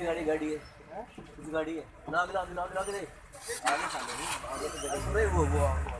पीछे गाड़ी गाड़ी है। हाँ? पीछे गाड़ी है। लाग लाग लाग लाग रे। आगे सामने नहीं आगे। तो जगह पूरे वो वो।